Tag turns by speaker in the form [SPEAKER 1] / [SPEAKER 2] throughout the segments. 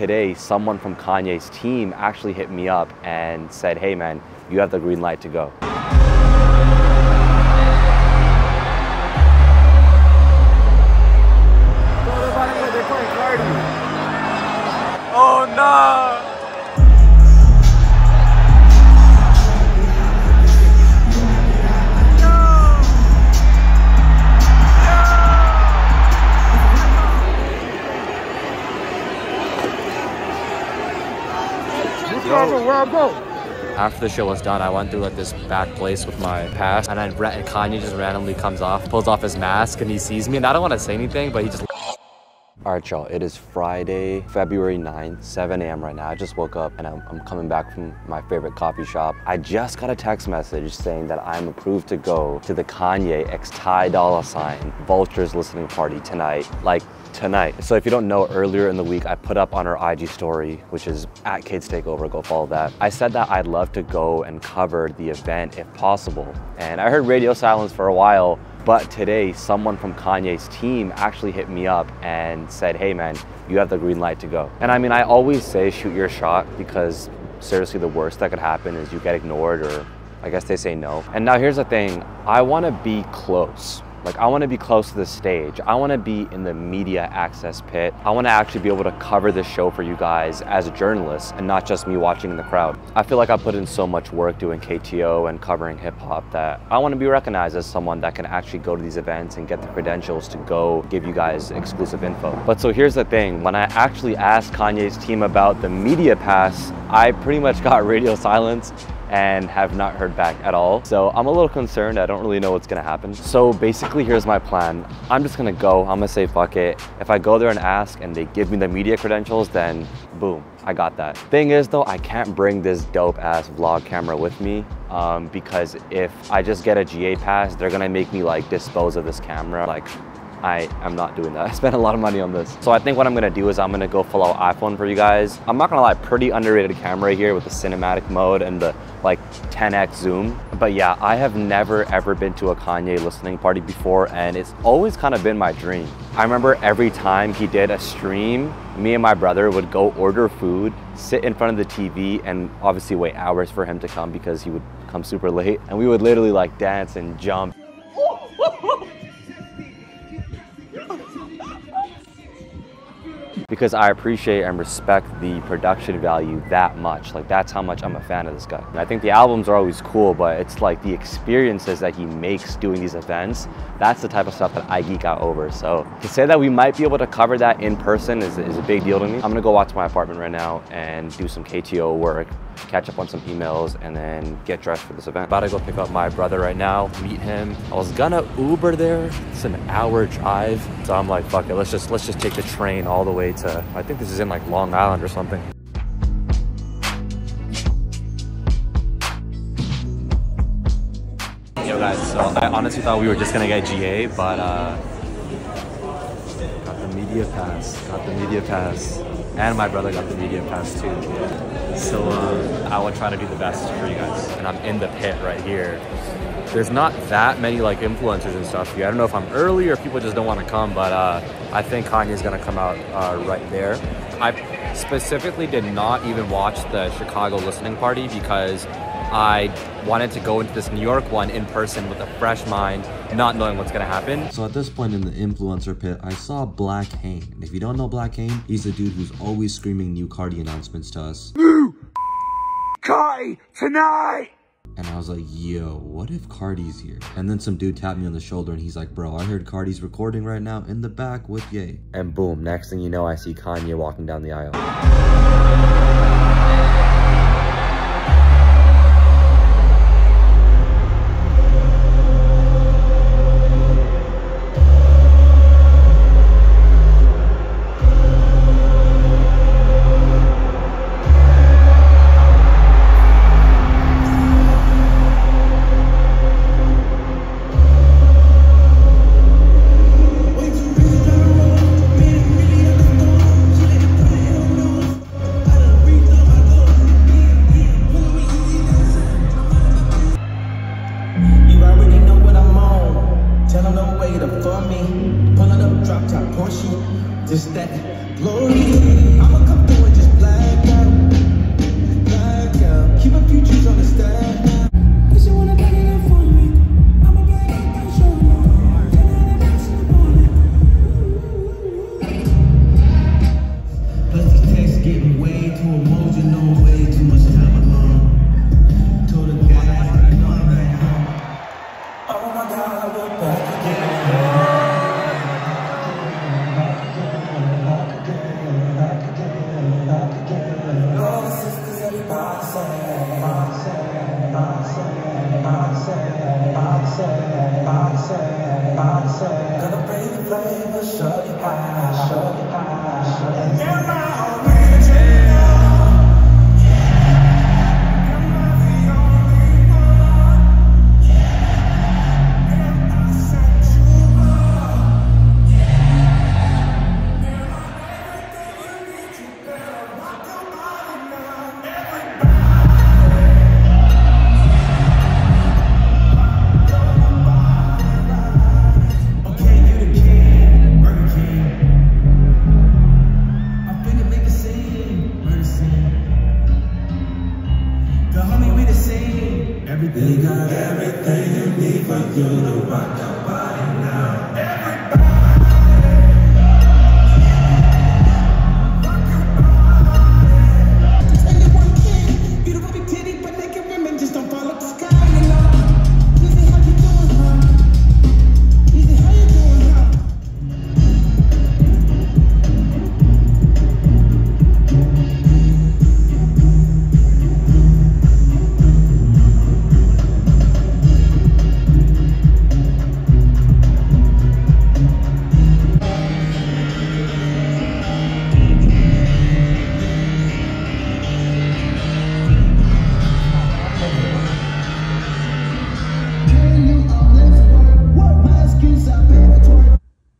[SPEAKER 1] today, someone from Kanye's team actually hit me up and said, hey man, you have the green light to go. After the show was done, I went through like this back place with my pass, and then Brett and Kanye just randomly comes off, pulls off his mask, and he sees me, and I don't want to say anything, but he just. All right, y'all, it is Friday, February 9th, 7 a.m. right now. I just woke up and I'm, I'm, coming back from my favorite coffee shop. I just got a text message saying that I'm approved to go to the Kanye x Ty Dolla Sign Vultures listening party tonight. Like, tonight. So if you don't know, earlier in the week, I put up on our IG story, which is at Kids Take Over, go follow that. I said that I'd love to go and cover the event if possible. And I heard radio silence for a while, but today, someone from Kanye's team actually hit me up and said, hey man, you have the green light to go. And I mean, I always say shoot your shot because seriously, the worst that could happen is you get ignored or I guess they say no. And now here's the thing, I wanna be close. Like I want to be close to the stage. I want to be in the media access pit. I want to actually be able to cover this show for you guys as a journalist and not just me watching in the crowd. I feel like I put in so much work doing KTO and covering hip hop that I want to be recognized as someone that can actually go to these events and get the credentials to go give you guys exclusive info. But so here's the thing, when I actually asked Kanye's team about the media pass, I pretty much got radio silence and have not heard back at all. So I'm a little concerned. I don't really know what's gonna happen. So basically, here's my plan. I'm just gonna go. I'm gonna say fuck it. If I go there and ask and they give me the media credentials, then boom, I got that. Thing is though, I can't bring this dope ass vlog camera with me um, because if I just get a GA pass, they're gonna make me like dispose of this camera. Like I am not doing that. I spent a lot of money on this. So I think what I'm gonna do is I'm gonna go full out iPhone for you guys. I'm not gonna lie, pretty underrated camera here with the cinematic mode and the like 10x zoom. But yeah, I have never ever been to a Kanye listening party before and it's always kind of been my dream. I remember every time he did a stream, me and my brother would go order food, sit in front of the TV and obviously wait hours for him to come because he would come super late. And we would literally like dance and jump. Because I appreciate and respect the production value that much. Like that's how much I'm a fan of this guy. And I think the albums are always cool, but it's like the experiences that he makes doing these events, that's the type of stuff that I geek out over. So to say that we might be able to cover that in person is, is a big deal to me. I'm gonna go watch my apartment right now and do some KTO work catch up on some emails, and then get dressed for this event. About to go pick up my brother right now, meet him. I was gonna Uber there. It's an hour drive. So I'm like, fuck it, let's just let's just take the train all the way to I think this is in like Long Island or something. Yo guys, so I honestly thought we were just gonna get GA, but uh got the media pass. Got the media pass. And my brother got the media pass too. So uh, I will try to do the best for you guys. And I'm in the pit right here. There's not that many like influencers and stuff here. I don't know if I'm early or people just don't want to come, but uh, I think Kanye's gonna come out uh, right there. I specifically did not even watch the Chicago listening party because I wanted to go into this New York one in person with a fresh mind, not knowing what's gonna happen.
[SPEAKER 2] So at this point in the influencer pit, I saw Black Haine. If you don't know Black Haine, he's the dude who's always screaming new Carti announcements to us.
[SPEAKER 3] New Kai tonight!
[SPEAKER 2] And I was like, yo, what if Carti's here? And then some dude tapped me on the shoulder and he's like, bro, I heard Carti's recording right now in the back with Ye.
[SPEAKER 1] And boom, next thing you know, I see Kanye walking down the aisle.
[SPEAKER 4] Just that glory. Okay,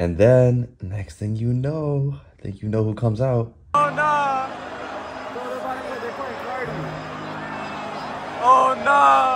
[SPEAKER 1] And then, next thing you know, I think you know who comes out.
[SPEAKER 5] Oh no! Oh no!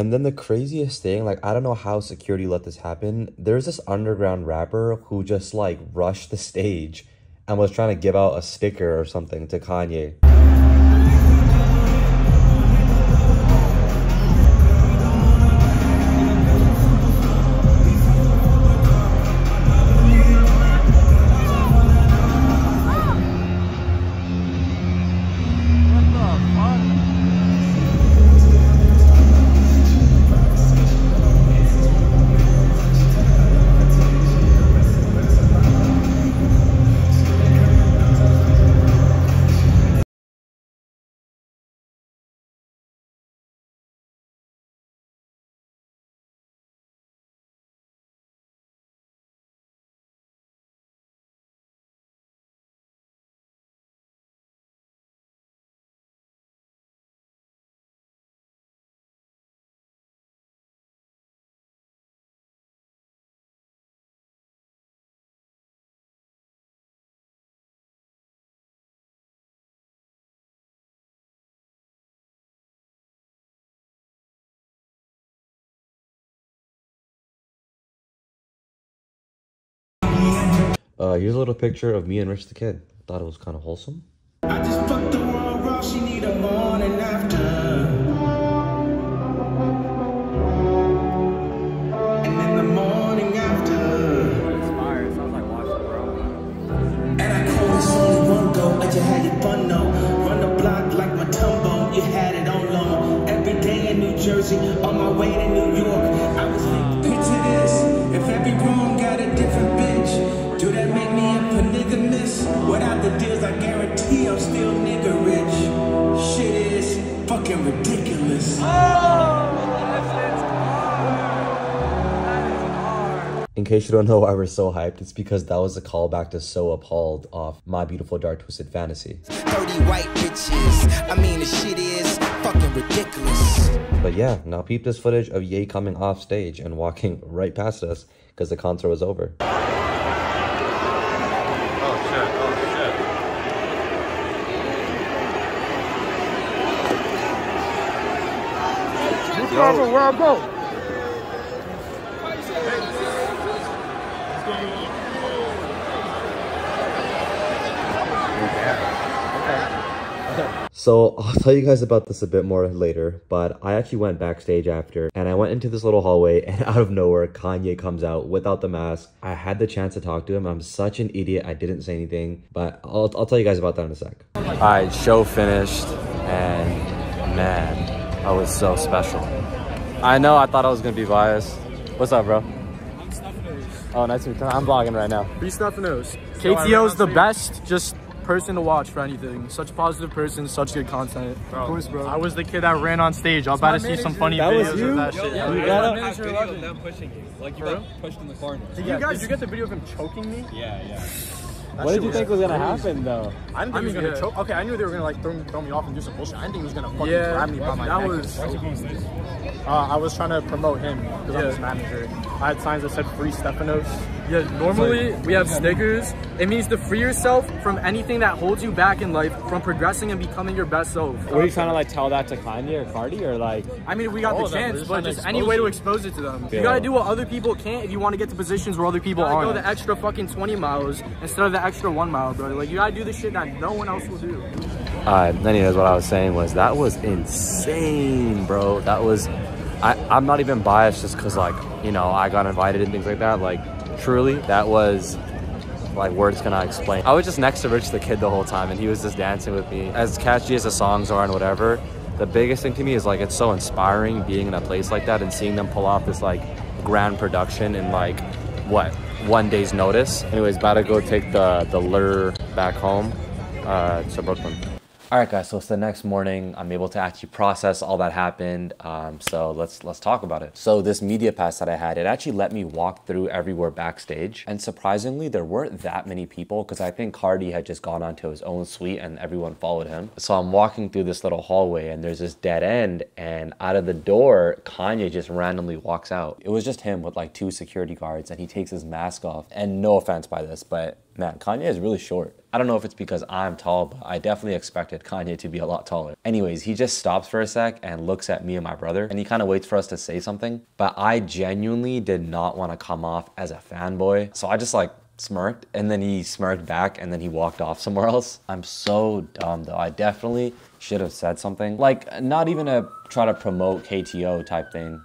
[SPEAKER 1] And then the craziest thing, like, I don't know how security let this happen. There's this underground rapper who just, like, rushed the stage and was trying to give out a sticker or something to Kanye. Uh, here's a little picture of me and Rich the Kid. Thought it was kind of wholesome.
[SPEAKER 4] In
[SPEAKER 2] case you don't know why we're so hyped, it's because that was a callback to So Appalled off My Beautiful Dark Twisted Fantasy.
[SPEAKER 6] 30 white bitches. I mean, the shit is fucking ridiculous.
[SPEAKER 2] But yeah, now peep this footage of Ye coming off stage and walking right past us because the concert was over.
[SPEAKER 3] Oh shit, oh shit.
[SPEAKER 7] Where I go?
[SPEAKER 2] So I'll tell you guys about this a bit more later, but I actually went backstage after and I went into this little hallway and out of nowhere Kanye comes out without the mask. I had the chance to talk to him. I'm such an idiot. I didn't say anything, but I'll, I'll tell you guys about that in a sec.
[SPEAKER 1] All right, show finished, and man, that was so special. I know I thought I was gonna be biased. What's up, bro? Oh, nice to meet you. I'm vlogging right now.
[SPEAKER 7] Be Stephanos. KTO's the best just person to watch for anything. Such a positive person, such good content. Of course, bro. I was the kid that ran on stage. I was about to see some funny
[SPEAKER 1] That was
[SPEAKER 7] videos
[SPEAKER 1] you?
[SPEAKER 7] of that shit.
[SPEAKER 1] You
[SPEAKER 7] Yeah.
[SPEAKER 1] got
[SPEAKER 8] I video of them pushing you. Like you got pushed in the corner.
[SPEAKER 7] Did you guys? You get the video of him choking me?
[SPEAKER 8] Yeah, yeah.
[SPEAKER 1] What did you think was gonna happen, though?
[SPEAKER 7] I didn't think he was gonna choke. Okay, I knew they were gonna like throw me, throw me off and do some bullshit. I didn't think he was gonna fucking
[SPEAKER 3] Yeah,
[SPEAKER 7] grab me by my
[SPEAKER 3] that
[SPEAKER 7] neck.
[SPEAKER 3] was-
[SPEAKER 7] Uh, I was trying to promote him because I'm his manager. I had signs that said "Free Stephanos."
[SPEAKER 3] Yeah, normally we have Snickers. It means to free yourself from anything that holds you back in life from progressing and becoming your best self.
[SPEAKER 1] Were you trying to like tell that to Kanye or Carti or like?
[SPEAKER 3] I mean, we got the
[SPEAKER 7] of them. We're
[SPEAKER 3] chance,
[SPEAKER 7] just
[SPEAKER 3] but just any
[SPEAKER 7] expose
[SPEAKER 3] way to expose it to them.
[SPEAKER 1] Yeah.
[SPEAKER 3] You gotta do what other people can't if you want to get to positions where other people aren't.
[SPEAKER 7] go
[SPEAKER 3] Go the extra fucking 20 miles instead of the extra one mile, bro. Like, you gotta do the shit that no one else will do.
[SPEAKER 1] Alright, anyways, what I was saying was that was insane, bro. That was, I, I'm not even biased just because, like, you know, I got invited and things like that. Like, truly, that was, like, words cannot explain. I was just next to Rich the Kid the whole time, and he was just dancing with me. As catchy as the songs are and whatever, the biggest thing to me is, like, it's so inspiring being in a place like that and seeing them pull off this, like, grand production in, like, what, one day's notice. Anyways, about to go take the, the lure back home uh, to Brooklyn. All right, guys. So it's the next morning. I'm able to actually process all that happened. Um, so let's let's talk about it. So this media pass that I had, it actually let me walk through everywhere backstage. And surprisingly, there weren't that many people because I think Carti had just gone onto his own suite and everyone followed him. So I'm walking through this little hallway and there's this dead end. And out of the door, Kanye just randomly walks out. It was just him with like two security guards, and he takes his mask off. And no offense by this, but man, Kanye is really short. I don't know if it's because I'm tall, but I definitely expected Kanye to be a lot taller. Anyways, he just stops for a sec and looks at me and my brother, and he kind of waits for us to say something. But I genuinely did not want to come off as a fanboy. So I just like smirked, and then he smirked back, and then he walked off somewhere else. I'm so dumb though. I definitely should have said something. Like, not even a try to promote KTO type thing.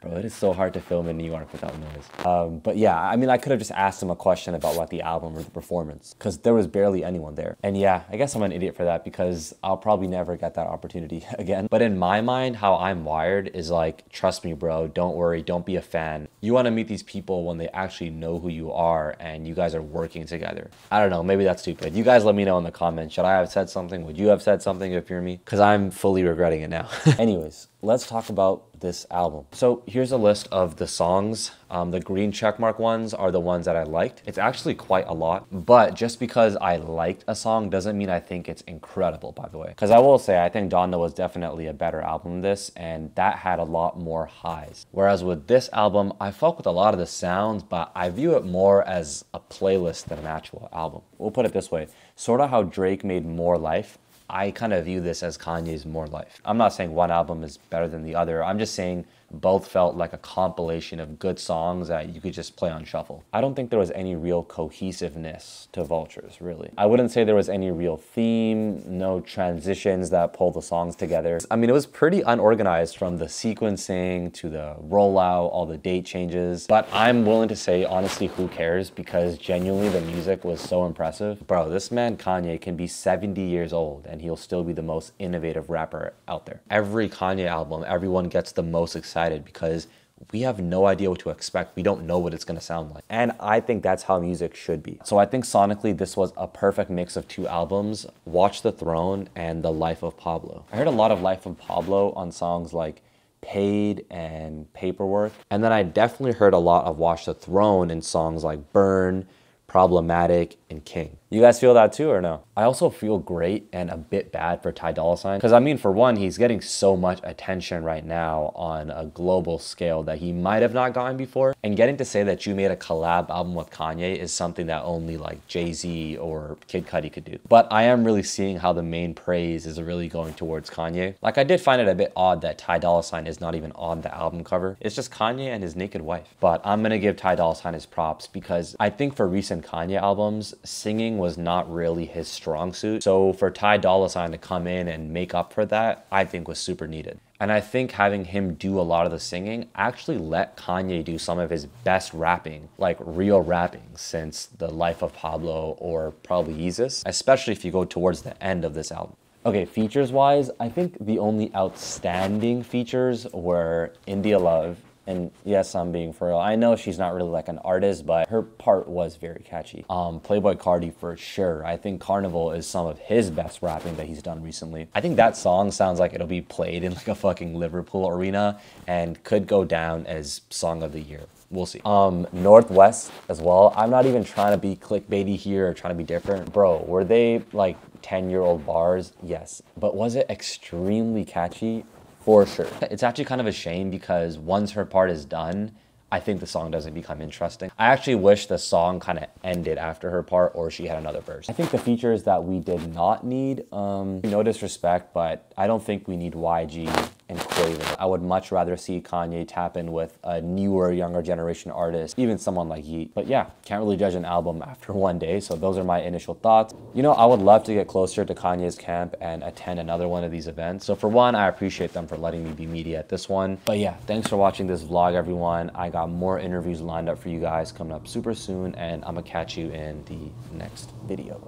[SPEAKER 1] Bro, it is so hard to film in New York without noise. Um, but yeah, I mean, I could have just asked him a question about what the album or the performance, because there was barely anyone there. And yeah, I guess I'm an idiot for that because I'll probably never get that opportunity again. But in my mind, how I'm wired is like, trust me, bro, don't worry, don't be a fan. You want to meet these people when they actually know who you are and you guys are working together. I don't know, maybe that's stupid. You guys let me know in the comments. Should I have said something? Would you have said something if you're me? Because I'm fully regretting it now. Anyways, let's talk about this album. So here's a list of the songs. Um, the green checkmark ones are the ones that I liked. It's actually quite a lot, but just because I liked a song doesn't mean I think it's incredible, by the way. Because I will say, I think Donda was definitely a better album than this, and that had a lot more highs. Whereas with this album, I fuck with a lot of the sounds, but I view it more as a playlist than an actual album. We'll put it this way, sort of how Drake made More Life, I kind of view this as Kanye's More Life. I'm not saying one album is better than the other. I'm just saying both felt like a compilation of good songs that you could just play on shuffle. I don't think there was any real cohesiveness to Vultures, really. I wouldn't say there was any real theme, no transitions that pull the songs together. I mean, it was pretty unorganized from the sequencing to the rollout, all the date changes. But I'm willing to say, honestly, who cares? Because genuinely, the music was so impressive. Bro, this man, Kanye, can be 70 years old and he'll still be the most innovative rapper out there. Every Kanye album, everyone gets the most excited because we have no idea what to expect. We don't know what it's gonna sound like. And I think that's how music should be. So I think sonically, this was a perfect mix of two albums Watch the Throne and The Life of Pablo. I heard a lot of Life of Pablo on songs like paid and paperwork. And then I definitely heard a lot of Watch the Throne in songs like Burn, Problematic, and King. You guys feel that too or no? I also feel great and a bit bad for Ty Dolla Sign because I mean, for one, he's getting so much attention right now on a global scale that he might have not gotten before. And getting to say that you made a collab album with Kanye is something that only like Jay Z or Kid Cudi could do. But I am really seeing how the main praise is really going towards Kanye. Like I did find it a bit odd that Ty Dolla Sign is not even on the album cover. It's just Kanye and his naked wife. But I'm gonna give Ty Dolla Sign his props because I think for recent Kanye albums, singing was not really his strong suit. So for Ty Dolla Sign to come in and make up for that, I think was super needed. And I think having him do a lot of the singing actually let Kanye do some of his best rapping, like real rapping, since The Life of Pablo or probably Yeezus, especially if you go towards the end of this album. Okay, features wise, I think the only outstanding features were India Love and yes, I'm being for real. I know she's not really like an artist, but her part was very catchy. Um, Playboi Carti for sure. I think Carnival is some of his best rapping that he's done recently. I think that song sounds like it'll be played in like a fucking Liverpool arena and could go down as song of the year. We'll see. Um, North West as well. I'm not even trying to be clickbaity here or trying to be different. Bro, were they like 10 year old bars? Yes. But was it extremely catchy? For sure. It's actually kind of a shame because once her part is done, I think the song doesn't become interesting. I actually wish the song kind of ended after her part or she had another verse. I think the features that we did not need, um, no disrespect, but I don't think we need YG and Quavo. I would much rather see Kanye tap in with a newer, younger generation artist, even someone like Yeat. But yeah, can't really judge an album after one day, so those are my initial thoughts. You know, I would love to get closer to Kanye's camp and attend another one of these events. So for one, I appreciate them for letting me be media at this one. But yeah, thanks for watching this vlog, everyone. I got more interviews lined up for you guys coming up super soon, and I'm gonna catch you in the next video.